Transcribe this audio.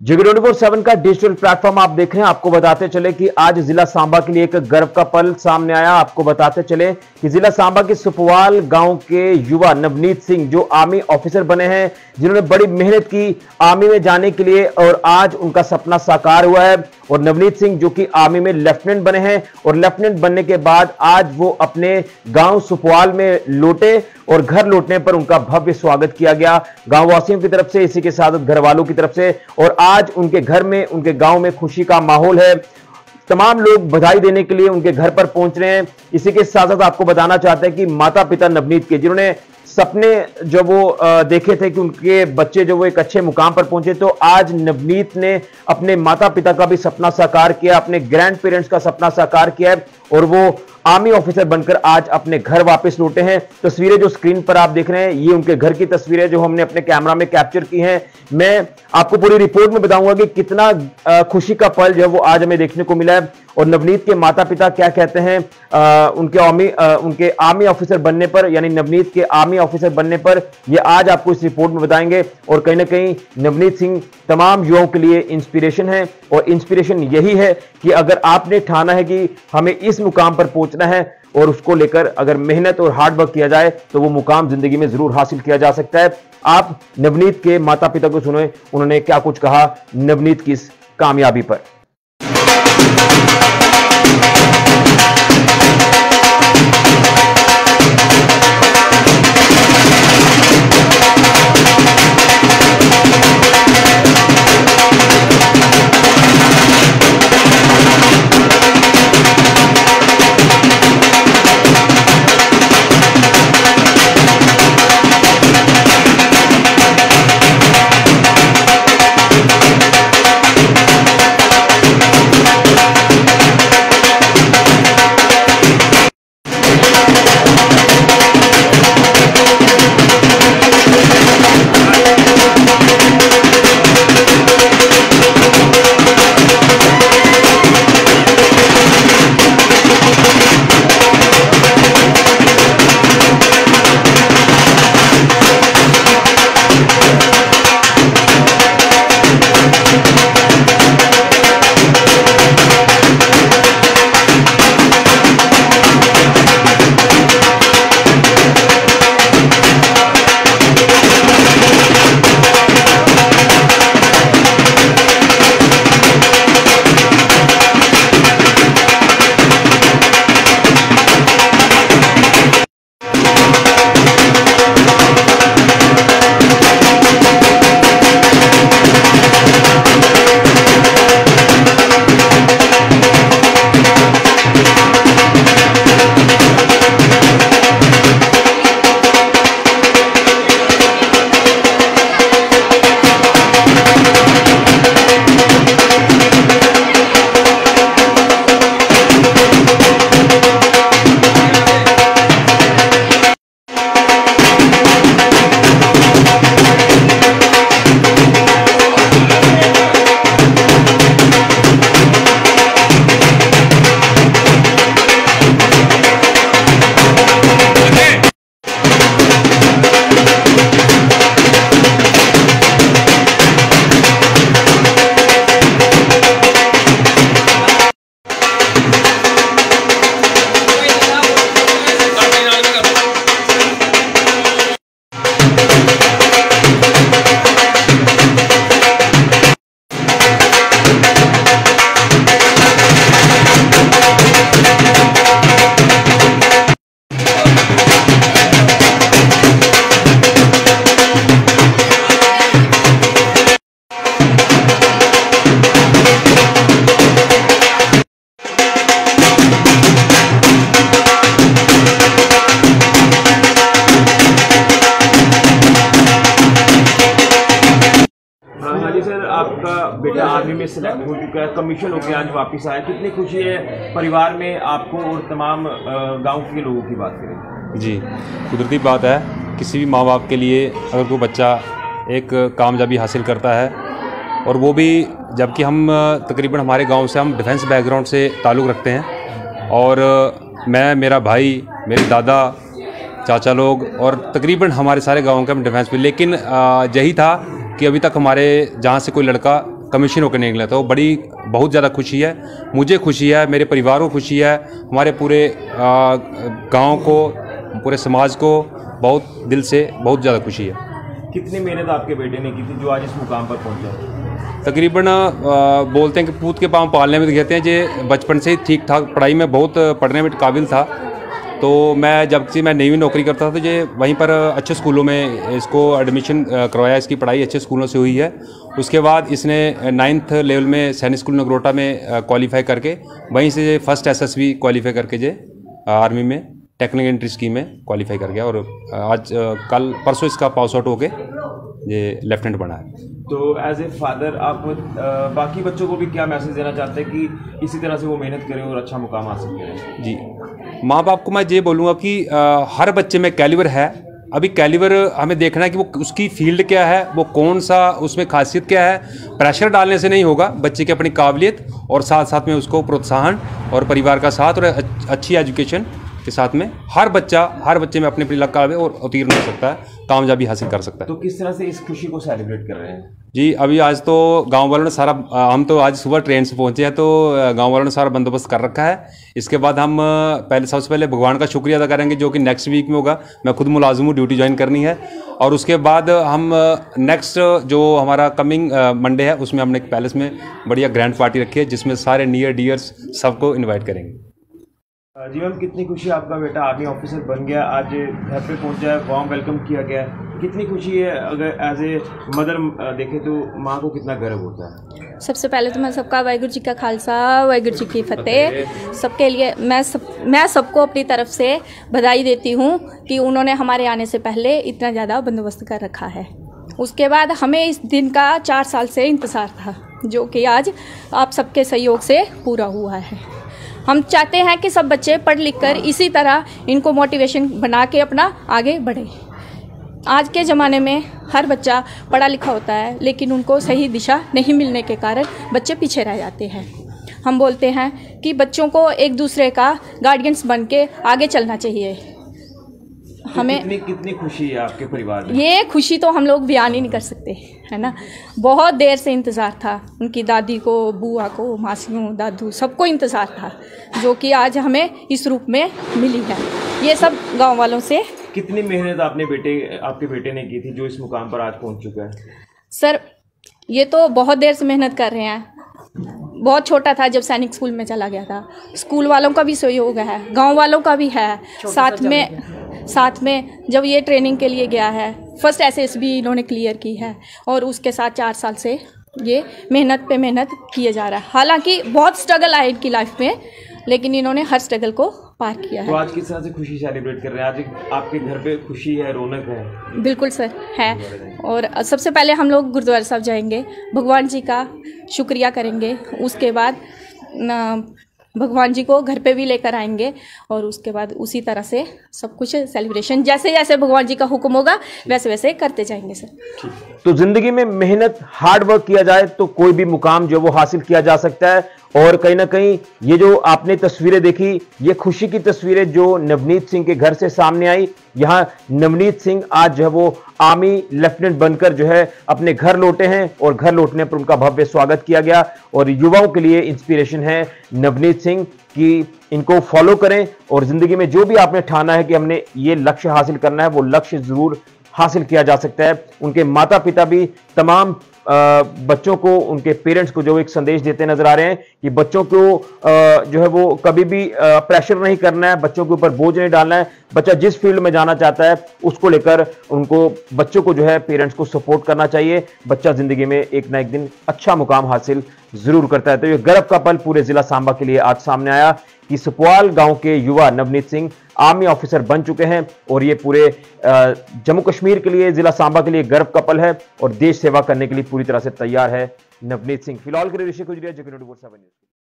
जिगर twenty seven का digital platform आप देख रहे हैं। आपको बताते चले कि आज जिला सांबा के लिए एक गर्व का पल सामने आया। आपको बताते चले कि जिला सांबा के सुपवाल गाँव के युवा नवनीत सिंह, जो आर्मी ऑफिसर बने हैं, जिन्होंने बड़ी मेहनत की आर्मी में जाने के लिए और आज उनका सपना साकार हुआ है। और नवनीत सिंह, जो कि आर्मी में लेफ्टिनेंट बने हैं और लेफ्टिनेंट बनने के बाद आज वो अपने गाँव सुपवाल में लौटे और घर लौटने पर उनका भव्य स्वागत किया गया। गाँव वासियों की तरफ़ से, इसी के साथ घर वालों की तरफ़ से और आज उनके घर में, उनके गाँव में खुशी का माहौल है। तमाम लोग बधाई देने के लिए उनके घर पर पहुँच रहे हैं। इसी के साथ साथ आपको बताना चाहते हैं कि माता पिता नवनीत के, जिन्होंने सपने जो वो देखे थे कि उनके बच्चे जो वो एक अच्छे मुकाम पर पहुँचे तो आज नवनीत ने अपने माता पिता का भी सपना साकार किया, अपने ग्रैंड पेरेंट्स का सपना साकार किया है और वो आर्मी ऑफिसर बनकर आज अपने घर वापस लौटे हैं। तस्वीरें जो स्क्रीन पर आप देख रहे हैं ये उनके घर की तस्वीरें जो हमने अपने कैमरा में कैप्चर की हैं। मैं आपको पूरी रिपोर्ट में बताऊँगा कि कितना खुशी का पल जो है वो आज हमें देखने को मिला है। और नवनीत के माता पिता क्या कहते हैं आ, उनके आर्मी उनके आर्मी ऑफिसर बनने पर यानी नवनीत के आर्मी ऑफिसर बनने पर ये आज आपको इस रिपोर्ट में बताएँगे। और कहीं ना कहीं नवनीत सिंह तमाम युवाओं के लिए इंस्पिरेशन है। और इंस्पिरेशन यही है कि अगर आपने ठाना है कि हमें इस मुकाम पर पहुँचना है और उसको लेकर अगर मेहनत और हार्ड वर्क किया जाए तो वो मुकाम ज़िंदगी में ज़रूर हासिल किया जा सकता है। आप नवनीत के माता पिता को सुने, उन्होंने क्या कुछ कहा नवनीत की इस कामयाबी पर। आपका बेटा आर्मी में सिलेक्ट हो चुका है कमीशन होकर आज वापस आया कितनी खुशी है परिवार में आपको और तमाम गाँव के लोगों की बात करें। जी कुदरती बात है किसी भी माँ बाप के लिए अगर कोई बच्चा एक कामयाबी हासिल करता है और वो भी जबकि हम तकरीबन हमारे गाँव से हम डिफेंस बैकग्राउंड से ताल्लुक़ रखते हैं और मैं मेरा भाई मेरे दादा चाचा लोग और तकरीबन हमारे सारे गाँव के हम डिफेंस पे लेकिन यही था कि अभी तक हमारे जहाँ से कोई लड़का कमीशन होकर निकला तो बड़ी बहुत ज़्यादा खुशी है। मुझे खुशी है मेरे परिवार को खुशी है हमारे पूरे गाँव को पूरे समाज को बहुत दिल से बहुत ज़्यादा खुशी है। कितनी मेहनत आपके बेटे ने की थी जो आज इस मुकाम पर पहुँचा? तकरीबन बोलते हैं कि पूत के पाँव पालने में कहते हैं जो बचपन से ही ठीक ठाक पढ़ाई में बहुत पढ़ने में काबिल था। तो मैं जब से मैं नई नौकरी करता था तो ये वहीं पर अच्छे स्कूलों में इसको एडमिशन करवाया इसकी पढ़ाई अच्छे स्कूलों से हुई है। उसके बाद इसने नाइन्थ लेवल में सैनिक स्कूल नगरोटा में क्वालिफाई करके वहीं से फ़र्स्ट एसएसबी क्वालिफाई करके जे आर्मी में टेक्निकल एंट्री स्कीम में क्वालिफाई कर गया और आज कल परसों इसका पास आउट होके ये लेफ्टिनेंट बना है। तो एज ए फादर आप बाकी बच्चों को भी क्या मैसेज देना चाहते हैं कि इसी तरह से वो मेहनत करें और अच्छा मुकाम हासिल करें? जी। माँ बाप को मैं ये बोलूँगा कि हर बच्चे में कैलिवर है। अभी कैलिवर हमें देखना है कि वो उसकी फ़ील्ड क्या है, वो कौन सा उसमें खासियत क्या है। प्रेशर डालने से नहीं होगा, बच्चे की अपनी काबिलियत और साथ साथ में उसको प्रोत्साहन और परिवार का साथ और अच्छी एजुकेशन के साथ में हर बच्चा, हर बच्चे में अपने अपनी लग और उत्तीर्ण हो सकता है। कामयाबी हासिल कर सकता है। तो किस तरह से इस खुशी को सेलिब्रेट कर रहे हैं? जी अभी आज तो गाँव वालों ने सारा हम तो आज सुबह ट्रेन से पहुँचे हैं तो गाँव वालों ने सारा बंदोबस्त कर रखा है। इसके बाद हम पहले सबसे पहले भगवान का शुक्रिया अदा करेंगे जो कि नेक्स्ट वीक में होगा। मैं खुद मुलाजिम हूँ ड्यूटी ज्वाइन करनी है। और उसके बाद हम नेक्स्ट जो हमारा कमिंग मंडे है उसमें हमने एक पैलेस में बढ़िया ग्रैंड पार्टी रखी है जिसमें सारे नियर डियर्स सबको इन्वाइट करेंगे। जी मैम कितनी खुशी आपका बेटा आर्मी ऑफिसर बन गया, आज घर पे पहुँचा है वॉम वेलकम किया गया कितनी खुशी है अगर एज ए मदर देखें तो माँ को कितना गर्व होता है। सबसे पहले तो मैं सबका वाहगुरु जी का खालसा, वाहगुरु जी की फतेह। सबके लिए मैं सब, मैं सबको अपनी तरफ़ से बधाई देती हूँ कि उन्होंने हमारे आने से पहले इतना ज़्यादा बंदोबस्त कर रखा है। उसके बाद हमें इस दिन का चार साल से इंतज़ार था, जो कि आज आप सबके सहयोग से पूरा हुआ है। हम चाहते हैं कि सब बच्चे पढ़ लिख कर इसी तरह इनको मोटिवेशन बना के अपना आगे बढ़े। आज के ज़माने में हर बच्चा पढ़ा लिखा होता है, लेकिन उनको सही दिशा नहीं मिलने के कारण बच्चे पीछे रह जाते हैं। हम बोलते हैं कि बच्चों को एक दूसरे का गार्डियंस बन के आगे चलना चाहिए। हमें कितनी कितनी खुशी है आपके परिवार में? ये खुशी तो हम लोग बयान ही नहीं कर सकते है ना? बहुत देर से इंतज़ार था। उनकी दादी को बुआ को मासियों दादू सबको इंतज़ार था जो कि आज हमें इस रूप में मिली है। ये सब गाँव वालों से कितनी मेहनत आपने बेटे आपके बेटे ने की थी जो इस मुकाम पर आज पहुँच चुका है? सर ये तो बहुत देर से मेहनत कर रहे हैं। बहुत छोटा था जब सैनिक स्कूल में चला गया था। स्कूल वालों का भी सहयोग है गाँव वालों का भी है। साथ में साथ में जब ये ट्रेनिंग के लिए गया है फ़र्स्ट एस भी इन्होंने क्लियर की है और उसके साथ चार साल से ये मेहनत पे मेहनत किए जा रहा है। हालाँकि बहुत स्ट्रगल आए इनकी लाइफ में लेकिन इन्होंने हर स्ट्रगल को पार किया है। तो आज किस तरह से खुशी सेलिब्रेट कर रहे हैं? आज आपके घर पे खुशी है रौनक है? बिल्कुल सर है। और सबसे पहले हम लोग गुरुद्वारा साहब जाएँगे भगवान जी का शुक्रिया करेंगे। उसके बाद भगवान जी को घर पे भी लेकर आएँगे और उसके बाद उसी तरह से सब कुछ सेलिब्रेशन जैसे जैसे भगवान जी का हुक्म होगा, वैसे वैसे करते जाएँगे सर। तो ज़िंदगी में मेहनत हार्ड वर्क किया जाए तो कोई भी मुकाम जो वो हासिल किया जा सकता है। और कहीं ना कहीं ये जो आपने तस्वीरें देखी, ये खुशी की तस्वीरें जो नवनीत सिंह के घर से सामने आई। यहाँ नवनीत सिंह आज जो है वो आर्मी लेफ्टिनेंट बनकर जो है अपने घर लौटे हैं और घर लौटने पर उनका भव्य स्वागत किया गया और युवाओं के लिए इंस्पिरेशन है नवनीत सिंह कि इनको फॉलो करें और ज़िंदगी में जो भी आपने ठाना है कि हमने ये लक्ष्य हासिल करना है, वो लक्ष्य ज़रूर हासिल किया जा सकता है। उनके माता पिता भी तमाम बच्चों को, उनके पेरेंट्स को जो एक संदेश देते नज़र आ रहे हैं कि बच्चों को जो है वो कभी भी प्रेशर नहीं करना है, बच्चों के ऊपर बोझ नहीं डालना है। बच्चा जिस फ़ील्ड में जाना चाहता है, उसको लेकर उनको बच्चों को जो है पेरेंट्स को सपोर्ट करना चाहिए। बच्चा ज़िंदगी में एक ना एक दिन अच्छा मुकाम हासिल ज़रूर करता है। तो ये गर्व का पल पूरे जिला सांबा के लिए आज सामने आया कि सुपवाल गाँव के युवा नवनीत सिंह आर्मी ऑफिसर बन चुके हैं और ये पूरे जम्मू कश्मीर के लिए, जिला सांबा के लिए गर्व कपल पल है और देश सेवा करने के लिए पूरी तरह से तैयार है नवनीत सिंह। फ़िलहाल के लिए ऋषि गुजरिया जगह न्यूज़।